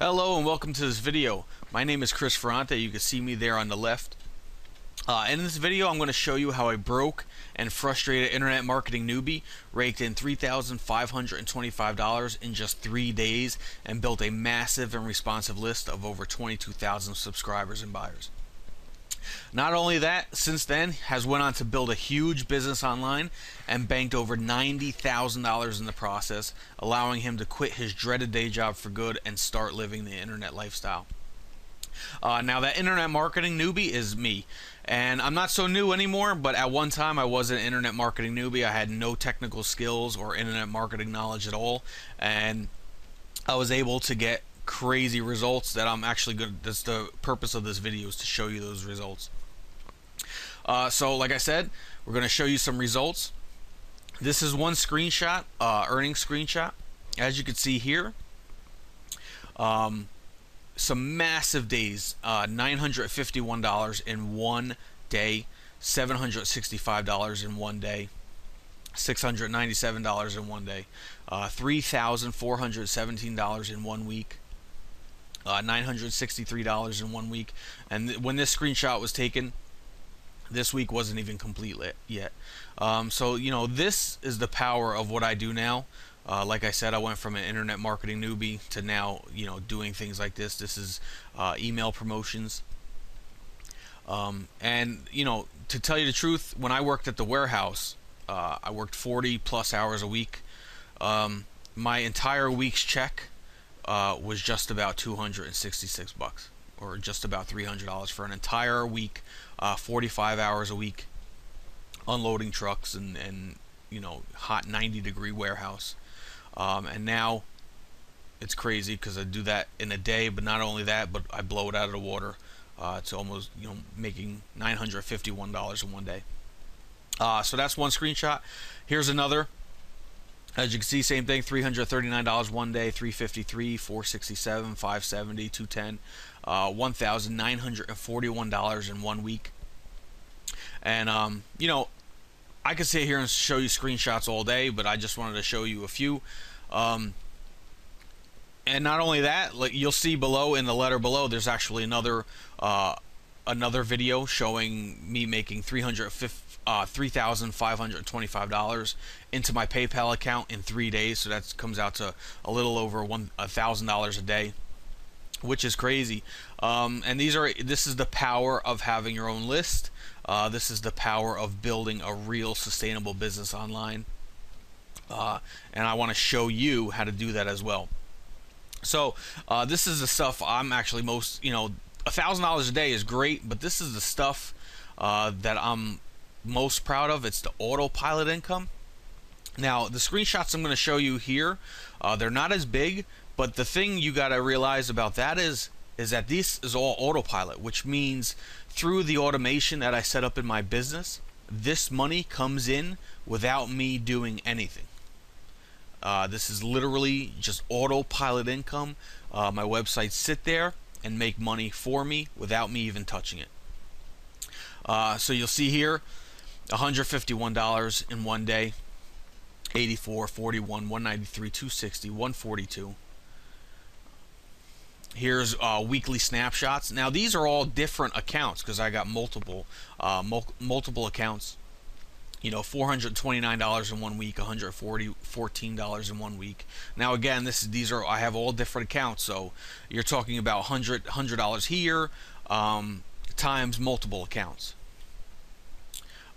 Hello and welcome to this video. My name is Chris Ferrante. You can see me there on the left. Uh, in this video, I'm going to show you how a broke and frustrated internet marketing newbie raked in $3,525 in just three days and built a massive and responsive list of over 22,000 subscribers and buyers. Not only that, since then has went on to build a huge business online and banked over $90,000 in the process, allowing him to quit his dreaded day job for good and start living the internet lifestyle. Uh, now that internet marketing newbie is me, and I'm not so new anymore. But at one time, I was an internet marketing newbie. I had no technical skills or internet marketing knowledge at all, and I was able to get crazy results that I'm actually good. That's the purpose of this video is to show you those results. Uh, so, like I said, we're going to show you some results. This is one screenshot, uh, earnings screenshot. As you can see here, um, some massive days. Uh, $951 in one day, $765 in one day, $697 in one day, uh, $3,417 in one week, uh, $963 in one week. And th when this screenshot was taken, this week wasn't even complete yet. Um, so, you know, this is the power of what I do now. Uh, like I said, I went from an internet marketing newbie to now, you know, doing things like this. This is uh, email promotions. Um, and, you know, to tell you the truth, when I worked at the warehouse, uh, I worked 40 plus hours a week. Um, my entire week's check uh, was just about 266 bucks, or just about $300 for an entire week, uh, 45 hours a week, unloading trucks and and you know hot 90 degree warehouse. Um, and now it's crazy because I do that in a day, but not only that, but I blow it out of the water. Uh, it's almost you know making $951 in one day. Uh, so that's one screenshot. Here's another. As you can see, same thing, $339 one day, 353 467 570 210 uh, $1,941 in one week. And, um, you know, I could sit here and show you screenshots all day, but I just wanted to show you a few. Um, and not only that, like you'll see below in the letter below, there's actually another uh, another video showing me making 350 uh, $3,525 into my PayPal account in three days. So that comes out to a little over one $1,000 a day, which is crazy. Um, and these are this is the power of having your own list. Uh, this is the power of building a real sustainable business online. Uh, and I want to show you how to do that as well. So uh, this is the stuff I'm actually most, you know, a thousand dollars a day is great, but this is the stuff uh, that I'm most proud of. It's the autopilot income. Now, the screenshots I'm going to show you here, uh, they're not as big, but the thing you got to realize about that is is that this is all autopilot, which means through the automation that I set up in my business, this money comes in without me doing anything. Uh, this is literally just autopilot income. Uh, my websites sit there and make money for me without me even touching it. Uh, so you'll see here, $151 in one day, 84, 41, 193, 260, 142. Here's uh, weekly snapshots. Now these are all different accounts because I got multiple uh, mul multiple accounts. You know, $429 in one week, $114 in one week. Now again, this is, these are I have all different accounts, so you're talking about $100, $100 here um, times multiple accounts.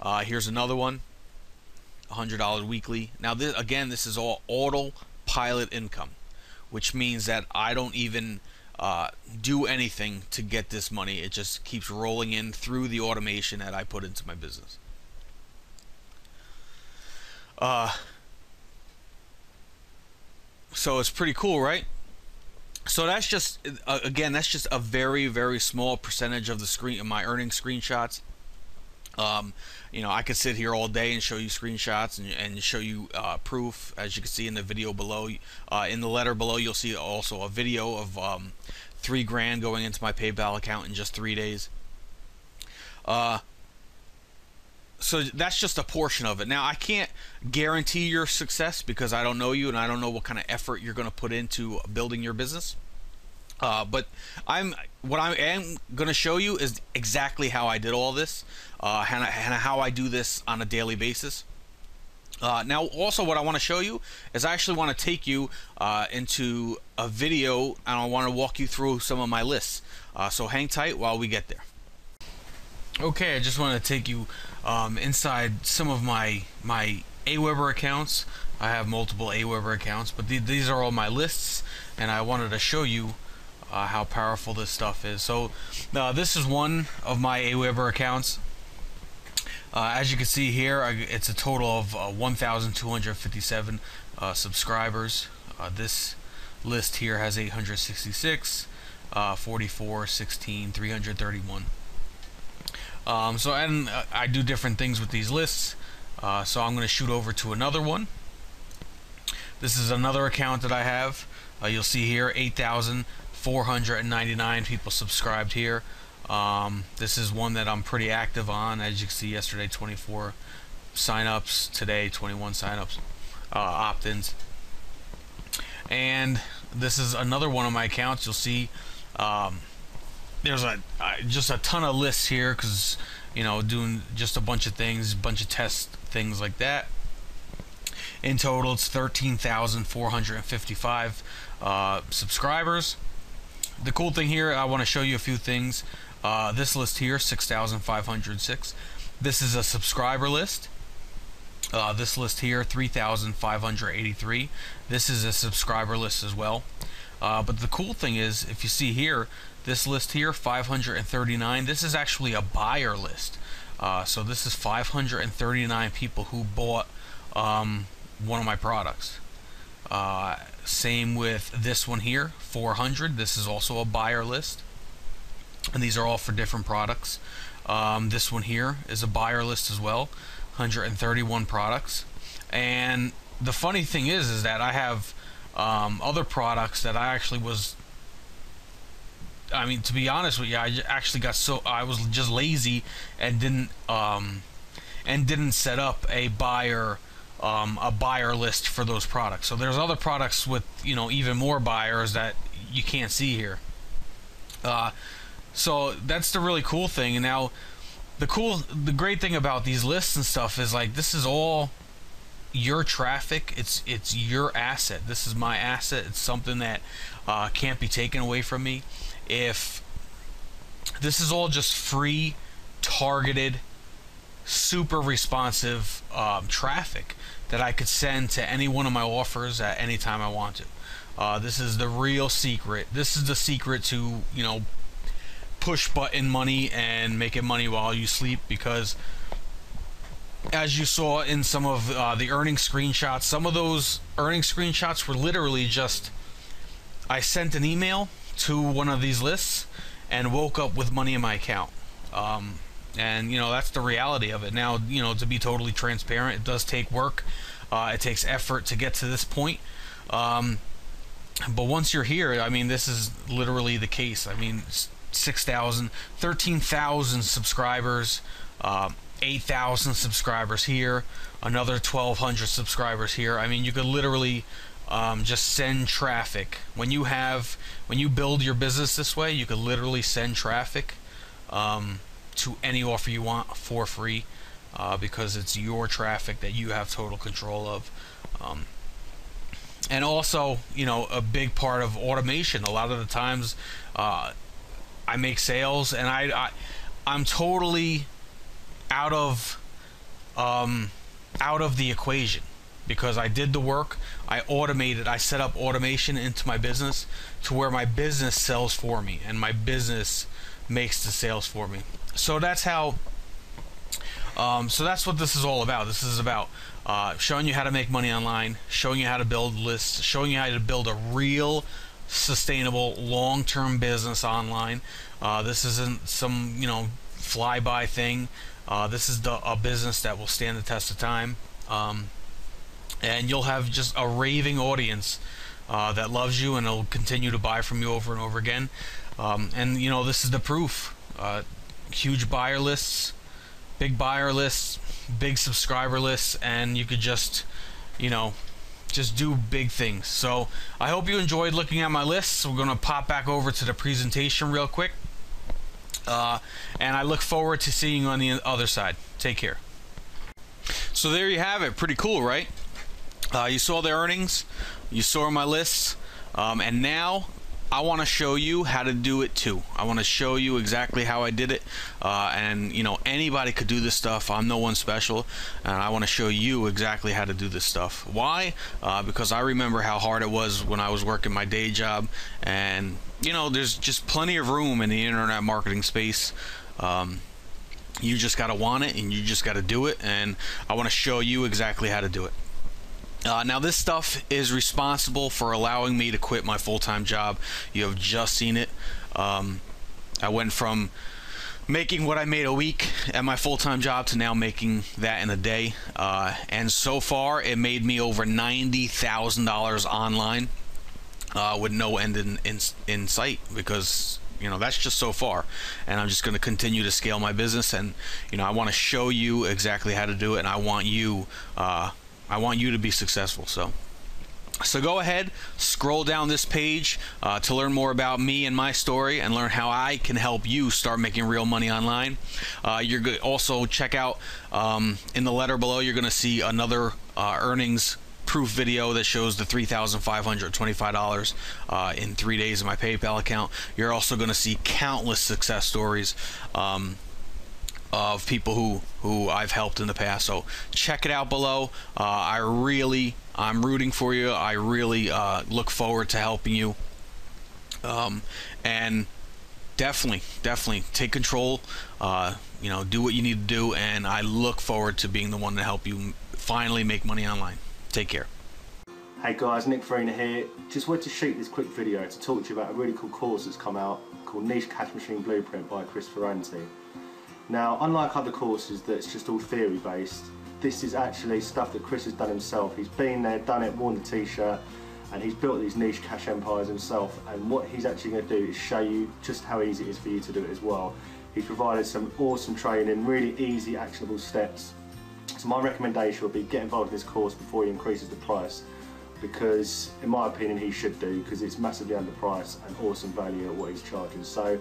Uh, here's another one, $100 weekly. Now, this, again, this is all autopilot income, which means that I don't even uh, do anything to get this money. It just keeps rolling in through the automation that I put into my business. Uh, so it's pretty cool, right? So that's just uh, again, that's just a very very small percentage of the screen of my earning screenshots. Um, you know, I could sit here all day and show you screenshots and, and show you uh, proof. As you can see in the video below, uh, in the letter below, you'll see also a video of um, three grand going into my PayPal account in just three days. Uh, so that's just a portion of it. Now, I can't guarantee your success because I don't know you and I don't know what kind of effort you're going to put into building your business. Uh, but I'm what I am going to show you is exactly how I did all this uh, and, and how I do this on a daily basis. Uh, now, also, what I want to show you is I actually want to take you uh, into a video and I want to walk you through some of my lists. Uh, so hang tight while we get there. Okay, I just want to take you um, inside some of my my Aweber accounts. I have multiple Aweber accounts, but th these are all my lists, and I wanted to show you uh, how powerful this stuff is. So uh, this is one of my Aweber accounts. Uh, as you can see here, it's a total of uh, 1,257 uh, subscribers. Uh, this list here has 866, 44, 16, 331. Um, so and I do different things with these lists. so I'm going to shoot over to another one. This is another account that I have. you'll see here 8,499 people subscribed here. Um, this is one that I'm pretty active on. As you can see, yesterday 24 signups, today 21 signups, uh, opt-ins. And this is another one of my accounts. You'll see um, there's a uh, just a ton of lists here because you know doing just a bunch of things, a bunch of test things like that. In total, it's 13,455 uh, subscribers. The cool thing here, I want to show you a few things. Uh, this list here, 6,506. This is a subscriber list. Uh, this list here, 3,583. This is a subscriber list as well. Uh, but the cool thing is, if you see here, this list here, 539, this is actually a buyer list. Uh, so this is 539 people who bought um, one of my products. Uh, same with this one here, 400. This is also a buyer list and these are all for different products. Um, this one here is a buyer list as well, 131 products. And the funny thing is, is that I have um, other products that I actually was. I mean, to be honest with you, I actually got so I was just lazy and didn't um, and didn't set up a buyer um, a buyer list for those products. So there's other products with you know even more buyers that you can't see here. Uh, so that's the really cool thing. And now, the cool, the great thing about these lists and stuff is like this is all your traffic. It's it's your asset. This is my asset. It's something that uh, can't be taken away from me. If this is all just free, targeted, super responsive um, traffic that I could send to any one of my offers at any time I want to. Uh, this is the real secret. This is the secret to you know push button money and making money while you sleep because as you saw in some of uh, the earning screenshots, some of those earning screenshots were literally just I sent an email to one of these lists and woke up with money in my account. Um, and you know that's the reality of it. Now, you know, to be totally transparent, it does take work. Uh, it takes effort to get to this point. Um, but once you're here, I mean, this is literally the case. I mean, 6,000, 13,000 subscribers, uh, 8,000 subscribers here, another 1,200 subscribers here. I mean, you could literally um, just send traffic. When you have, when you build your business this way, you could literally send traffic um, to any offer you want for free uh, because it's your traffic that you have total control of. Um, and also, you know, a big part of automation. A lot of the times, uh, I make sales, and I, I I'm totally out of um, out of the equation because I did the work. I automated. I set up automation into my business to where my business sells for me, and my business makes the sales for me. So that's how. Um, so that's what this is all about. This is about uh, showing you how to make money online, showing you how to build lists, showing you how to build a real sustainable long-term business online. Uh, this isn't some you know fly-by thing. Uh, this is the, a business that will stand the test of time, um, and you'll have just a raving audience uh, that loves you and will continue to buy from you over and over again. Um, and you know this is the proof. Uh, huge buyer lists, big buyer lists, big subscriber lists, and you could just you know just do big things. So I hope you enjoyed looking at my lists. We're gonna pop back over to the presentation real quick. Uh, and I look forward to seeing you on the other side. Take care. So there you have it. Pretty cool, right? Uh, you saw the earnings, you saw my lists, um, and now I want to show you how to do it too. I want to show you exactly how I did it. Uh, and you know, anybody could do this stuff. I'm no one special. And I want to show you exactly how to do this stuff. Why? Uh, because I remember how hard it was when I was working my day job. And you know, there's just plenty of room in the internet marketing space. Um, you just got to want it and you just got to do it. And I want to show you exactly how to do it. Uh, now, this stuff is responsible for allowing me to quit my full time job. You have just seen it. Um, I went from making what I made a week at my full time job to now making that in a day. Uh, and so far, it made me over $90,000 online uh, with no end in, in, in sight because you know that's just so far and i'm just going to continue to scale my business and you know i want to show you exactly how to do it and i want you uh, I want you to be successful. So. So go ahead, scroll down this page uh, to learn more about me and my story and learn how I can help you start making real money online. Uh, you're good. Also check out um, in the letter below. You're going to see another uh, earnings proof video that shows the $3,525 uh, in three days in my PayPal account. You're also going to see countless success stories. Um, of people who who I've helped in the past. So check it out below. Uh, I really I'm rooting for you. I really uh, look forward to helping you. Um, and definitely, definitely take control. Uh, you know, do what you need to do, and I look forward to being the one to help you finally make money online. Take care. Hey guys, Nick Farina here. Just wanted to shoot this quick video to talk to you about a really cool course that's come out called Niche Cash Machine Blueprint by Chris Ferrante. Now, unlike other courses that's just all theory based, this is actually stuff that Chris has done himself. He's been there, done it, worn the t-shirt, and he's built these niche cash empires himself. And what he's actually going to do is show you just how easy it is for you to do it as well. He's provided some awesome training, really easy, actionable steps. So my recommendation would be get involved in this course before he increases the price because in my opinion he should do because it's massively underpriced and awesome value at what he's charging. So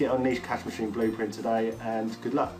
get on Niche Cash Machine Blueprint today and good luck.